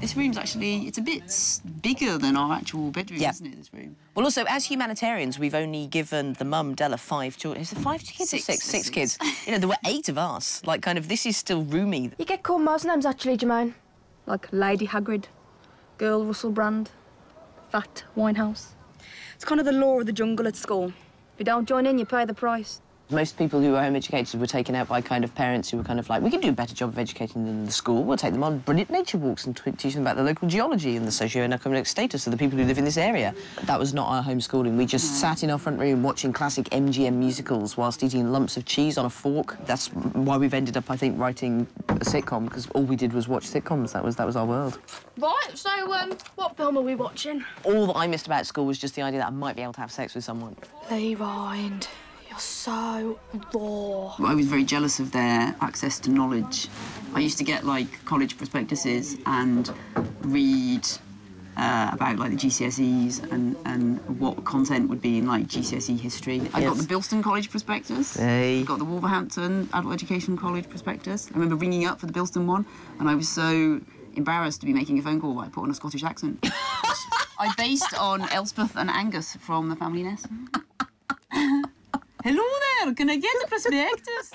This room's actually, it's a bit bigger than our actual bedroom, Yeah. isn't it, this room? Well, also, as humanitarians, we've only given the mum, Della, five children. Is it five kids Six. or six? Six Six. kids. You know, there were eight of us. Like, kind of, this is still roomy. You get called most names actually, Germaine. Like Lady Hagrid, Girl Russell Brand, Fat Winehouse. It's kind of the law of the jungle at school. If you don't join in, you pay the price. Most people who were home educated were taken out by kind of parents who were kind of like, we can do a better job of educating them than the school. We'll take them on brilliant nature walks and teach them about the local geology and the socio-economic status of the people who live in this area. That was not our homeschooling. We just sat in our front room watching classic MGM musicals whilst eating lumps of cheese on a fork. That's why we've ended up, I think, writing a sitcom because all we did was watch sitcoms. That was that was our world. Right, so, um, what film are we watching? All that I missed about school was just the idea that I might be able to have sex with someone. Lee Rind, you're so raw. I was very jealous of their access to knowledge. I used to get like college prospectuses and read uh, about like the GCSEs and, and what content would be in like GCSE history. I got the Bilston College prospectus. Hey. I got the Wolverhampton Adult Education College prospectus. I remember ringing up for the Bilston one, and I was so embarrassed to be making a phone call that I put on a Scottish accent. I based on Elspeth and Angus from the Family-Ness. Hello there, can I get a prospectus?